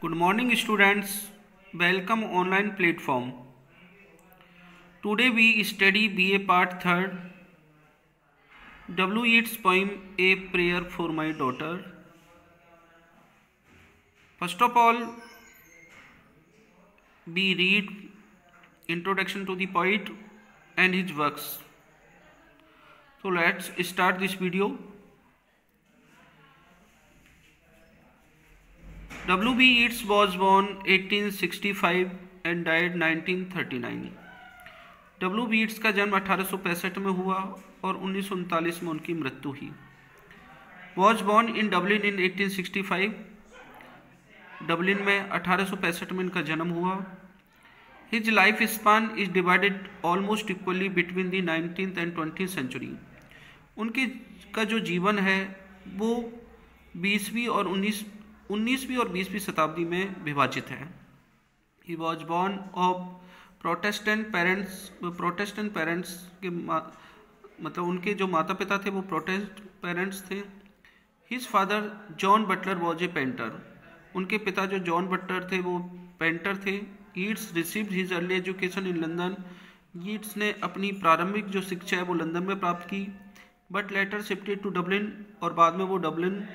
Good morning, students. Welcome online platform. Today we study BA Part Third. W. Yeats poem A Prayer for My Daughter. First of all, we read introduction to the poet and his works. So let's start this video. W. B. Yeats was born 1865 and died 1939. W B Yeats का जन्म अठारह सौ पैंसठ में हुआ और उन्नीस सौ उनतालीस में उनकी मृत्यु हुई was born in Dublin in 1865 Dublin में अठारह सौ पैंसठ में इनका जन्म हुआ his life span is divided almost equally between the nineteen and twenty century उनकी का जो जीवन है, वो बीसवीं और उन्नीस उन्नीसवीं और बीसवीं शताब्दी में विभाजित है। He was born of protestant parents protestant parents के मतलब उनके जो माता पिता थे, वो प्रोटेस्ट पेरेंट्स थे। His father John Butler was a painter उनके पिता जो जॉन बटलर थे, वो पेंटर थे। Yeats received his early education in London Yeats ने अपनी प्रारंभिक जो शिक्षा है, वो लंदन में प्राप्त की but later shifted to Dublin और बाद में वो डबलिन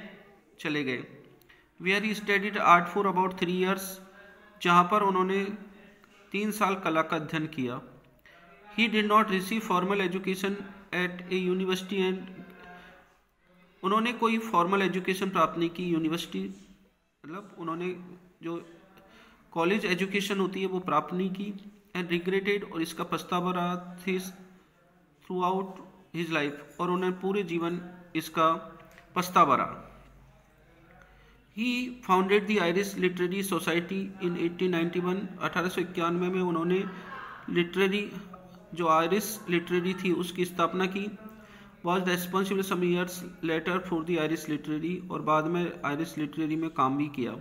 चले गए। Where he studied art for about three years जहाँ पर उन्होंने तीन साल कला का अध्ययन किया। He did not receive formal education at a university and उन्होंने कोई फॉर्मल एजुकेशन प्राप्त नहीं की यूनिवर्सिटी मतलब उन्होंने जो कॉलेज एजुकेशन होती है वो प्राप्त नहीं की एंड रिग्रेटेड और इसका पछतावा रहा थी थ्रू आउट हिज लाइफ और उन्हें पूरे जीवन इसका पछतावा रहा। He founded the Irish literary society in 1891 अठारह सौ इक्यानवे में उन्होंने लिटरेरी जो आयरिस लिटरेरी थी, उसकी स्थापना की। Was responsible some years later for the Irish literary और बाद में आयरिस लिटरेरी में काम भी किया।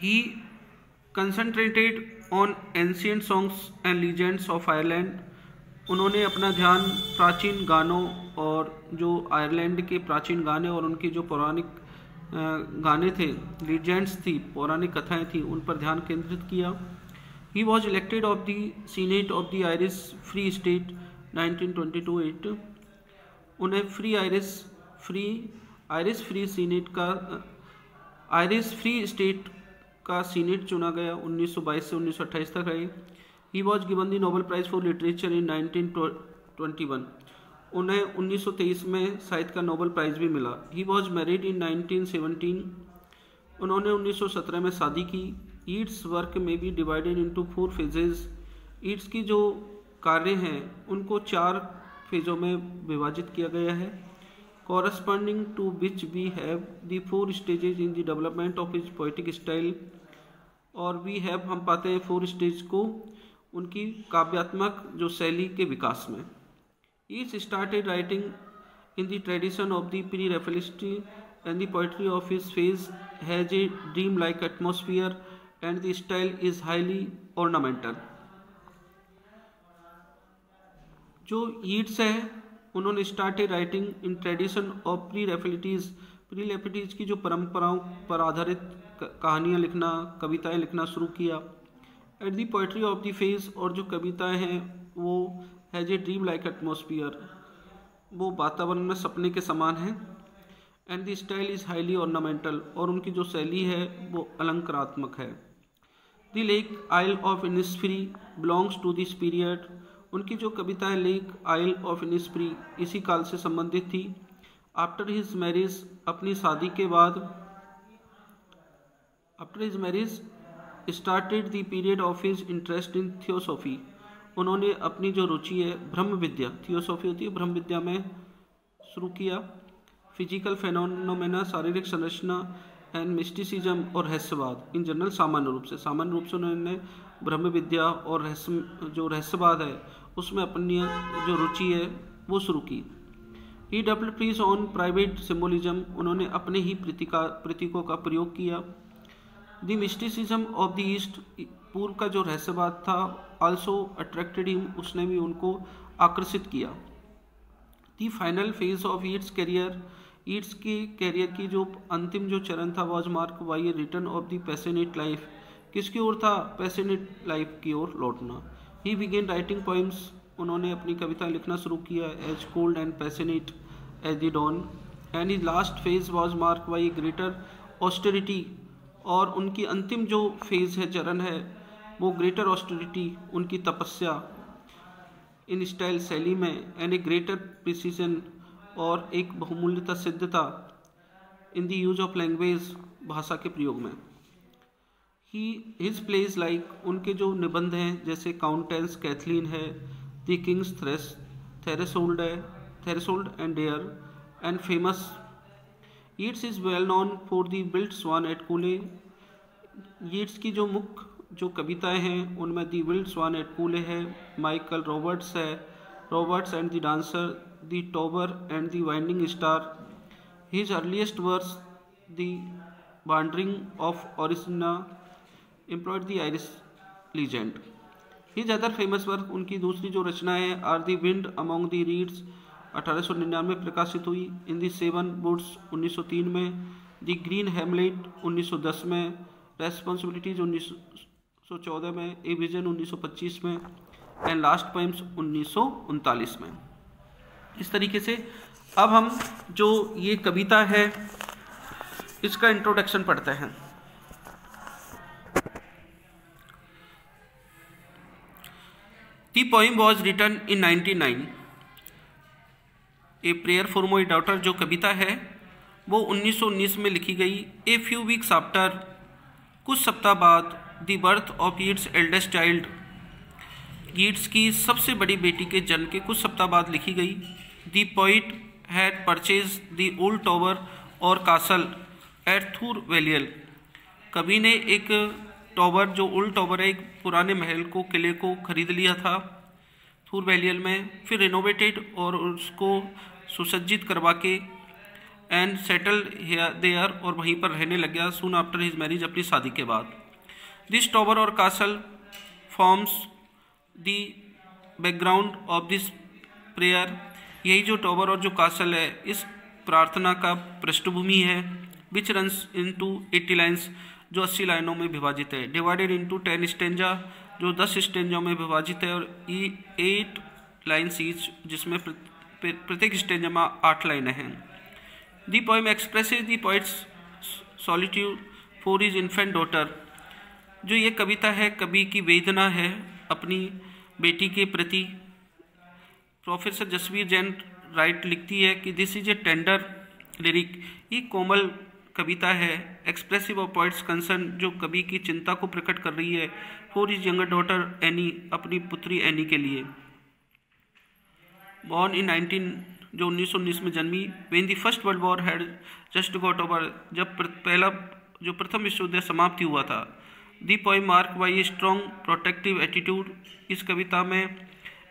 He concentrated on ancient songs and legends of Ireland उन्होंने अपना ध्यान प्राचीन गानों और जो आयरलैंड के प्राचीन गाने और उनके जो पौराणिक गाने थे लीजेंड्स थी, पौराणिक कथाएँ थी, उन पर ध्यान केंद्रित किया। He was elected of the Senate of the Irish Free State 1922 उन्हें Free Irish Free Irish Free Senate का आयरिस फ्री स्टेट का सीनेट चुना गया 1922 से 1928 तक रहे। He was given the Nobel Prize for literature in 1921 उन्हें 1923 में साहित्य का नोबल प्राइज भी मिला। ही वॉज़ मैरिड इन 1917 उन्होंने 1917 में शादी की। ईट्स वर्क में be divided into four phases Yeats की जो कार्य हैं, उनको चार फेजों में विभाजित किया गया है। Corresponding to which we have the four stages in the development of his poetic style और वी हैव हम पाते हैं फोर स्टेज को उनकी काव्यात्मक जो शैली के विकास में। Each started writing in the tradition of the pre Raphaelites and the poetry of his phase has a dream like atmosphere and the style is highly ornamental जो ईट्स है, उन्होंने started writing in tradition of pre Raphaelites pre Raphaelites की जो परंपराओं पर आधारित कहानियाँ लिखना, कविताएँ लिखना शुरू किया। At the poetry of the phase और जो कविताएँ हैं, वो has a dream like atmosphere वो वातावरण में सपने के समान हैं. And the style is highly ornamental और उनकी जो शैली है, वो अलंकारात्मक है. The Lake Isle of Innisfree belongs to this period उनकी जो कविता है लेक आइल ऑफ़ इनिस्फ्री इसी काल से संबंधित थी. आफ्टर हिज मैरिज अपनी शादी के बाद after his marriage started the period of his interest in theosophy उन्होंने अपनी जो रुचि है, ब्रह्म विद्या थियोसॉफी होती है, ब्रह्म विद्या में शुरू किया। फ़िज़िकल फेनोमेना शारीरिक संरचना एंड मिस्टिसिज्म और रहस्यवाद इन जनरल सामान्य रूप से। सामान्य रूप से उन्होंने ब्रह्म विद्या और रहस्य, जो रहस्यवाद है, उसमें अपनी जो रुचि है, वो शुरू की। He W please on private symbolism उन्होंने अपने ही प्रतीका, प्रतीकों का प्रयोग किया। The mysticism of the East पूर्व का जो रहस्यवाद था आल्सो अट्रैक्टेड हिम उसने भी उनको आकर्षित किया। The final phase of Yeats career Yeats के कैरियर की जो अंतिम जो चरण था was mark a return of the passionate life किसकी ओर था? पैसेनेट लाइफ की ओर लौटना। ही बिगेन राइटिंग पोइम्स उन्होंने अपनी कविता लिखना शुरू किया as cold and passionate as the dawn and is last phase was mark by greater austerity और उनकी अंतिम जो फ़ेज़ है, चरण है, वो ग्रेटर ऑस्टेरिटी उनकी तपस्या, इन स्टाइल शैली में एंड ए ग्रेटर प्रिसीजन और एक बहुमूल्यता सिद्धता in the use of language भाषा के प्रयोग में। ही हिज प्लेज लाइक उनके जो निबंध हैं, जैसे काउंटेंस कैथलीन है द किंग्स थ्रेस थेरेसोल्ड है threshold and Deirdre and famous Yeats is well known for the wild swan at Coole Yeats की जो मुख्य जो कविताएँ हैं, उनमें दी विल्ड स्वान एट कूले है माइकल रॉबर्ट्स है Roberts and the dancer the tower and the winding stair his earliest verse the wandering of Oisin employed the Irish legend his other famous work उनकी दूसरी जो रचनाएँ are the wind among the reeds अठारह प्रकाशित हुई। इन the seven Wood's 1903 में, दी green हेमलेट 1910 में, responsibilities 1914 में, ए विजन 1925 में, एंड लास्ट पोइम्स उन्नीस सौ उनतालीस में। इस तरीके से अब हम जो ये कविता है, इसका इंट्रोडक्शन पढ़ते हैं। Poem was written in 99 a prayer for my daughter जो कविता है, वो 1919 में लिखी गई। ए फ्यू वीक्स आफ्टर कुछ सप्ताह बाद the birth of Yeats eldest child Yeats की सबसे बड़ी बेटी के जन्म के कुछ सप्ताह बाद लिखी गई। The poet had purchase the old tower और कासल एट थूर वैलियल कवि ने एक टॉवर जो ओल्ड टॉवर है, एक पुराने महल को, किले को खरीद लिया था। थूर वैलियल में फिर रिनोवेटेड और उसको सुसज्जित करवा के एंड सेटल देयर और वहीं पर रहने लग गया सुन आफ्टर हिज मैरिज अपनी शादी के बाद। दिस टॉवर और castle forms the background of this prayer यही जो टॉवर और जो कासल है, इस प्रार्थना का पृष्ठभूमि है which runs into eighty lines जो अस्सी लाइनों में विभाजित है। डिवाइडेड इंटू टेन स्टेंजा जो दस स्टेंजों में विभाजित है और ई एट लाइन्स ईच जिसमें प्रत्येक स्टेंजा में आठ लाइनें हैं। The poem expresses the poet's, solitude, for is infant daughter. जो ये कविता है, कवि की वेदना है अपनी बेटी के प्रति। प्रोफेसर जसवीर जैन राइट लिखती है कि this is a tender lyric ये कोमल कविता है एक्सप्रेसिव ऑफ़ पॉइंट्स कंसर्न जो कवि की चिंता को प्रकट कर रही है for is younger daughter Anne अपनी पुत्री एनी के लिए। बॉर्न इन 19 जो 1919 में जन्मी when the First World War had just got over जब पहला, जो प्रथम विश्व युद्ध समाप्ति हुआ था। The poem mark by strong protective attitude इस कविता में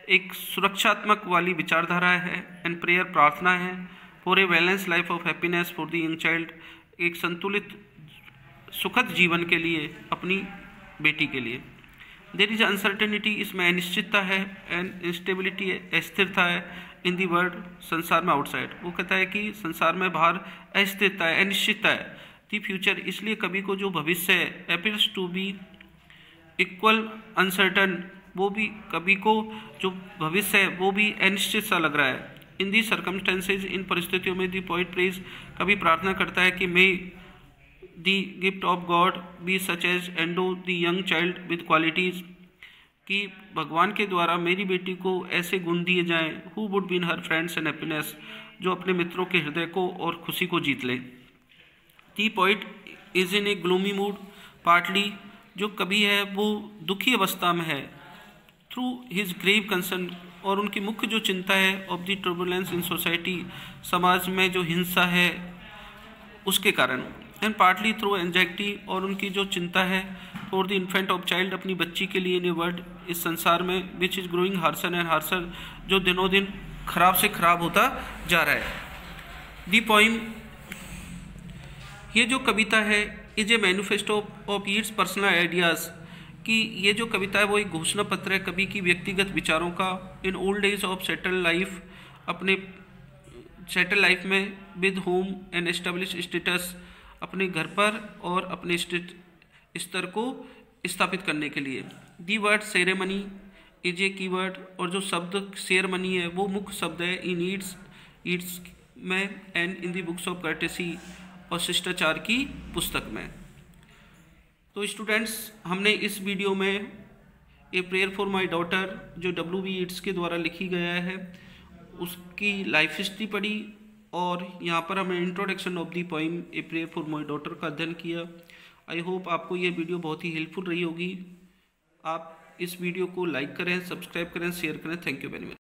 एक सुरक्षात्मक वाली विचारधारा है एंड प्रेयर प्रार्थना है for a balance life of happiness for the young child एक संतुलित सुखद जीवन के लिए, अपनी बेटी के लिए। देर इज़ अनसर्टेनिटी इसमें अनिश्चितता है एंड इंस्टेबिलिटी अस्थिरता है इन दी वर्ल्ड संसार में आउटसाइड वो कहता है कि संसार में बाहर अस्थिरता है, अनिश्चितता है। दी फ्यूचर इसलिए कभी को जो भविष्य है appears to be equal uncertain वो भी कभी को जो भविष्य है, वो भी अनिश्चित सा लग रहा है। इन दी सर्कमस्टेंसेज इन परिस्थितियों में दी पॉइंट प्रेज कभी प्रार्थना करता है कि may the gift of God be such as endow the young child with qualities कि भगवान के द्वारा मेरी बेटी को ऐसे गुण दिए जाएँ who would win her friends and happiness जो अपने मित्रों के हृदय को और खुशी को जीत ले। The poet is in a gloomy mood partly जो कभी है वो दुखी अवस्था में है। थ्रू हिज ग्रेव कंसर्न और उनकी मुख्य जो चिंता है of the turbulence in society समाज में जो हिंसा है, उसके कारण। एंड पार्टली थ्रू एंजाइटी और उनकी जो चिंता है for the infant of child अपनी बच्ची के लिए इन वर्ल्ड इस संसार में which is growing harsher and harsher जो दिनों दिन खराब से खराब होता जा रहा है। दी पोइम ये जो कविता है is a manifesto of Yeats personal ideas कि ये जो कविता है वो एक घोषणा पत्र है कवि की व्यक्तिगत विचारों का। In old age of settle life अपने सेटल लाइफ में with home and establish status अपने घर पर और अपने स्तर को स्थापित करने के लिए। The word ceremony is a keyword और जो शब्द सेरेमनी है, वो मुख्य शब्द है। इन ईड्स ईड्स में and in the books of courtesy और शिष्टाचार की पुस्तक में। तो स्टूडेंट्स हमने इस वीडियो में a prayer for my daughter जो डब्ल्यू बी ईट्स के द्वारा लिखी गया है, उसकी लाइफ हिस्ट्री पढ़ी और यहाँ पर हमने introduction of the poem a prayer for my daughter का अध्ययन किया। आई होप आपको ये वीडियो बहुत ही हेल्पफुल रही होगी। आप इस वीडियो को लाइक करें सब्सक्राइब करें शेयर करें। Thank you very much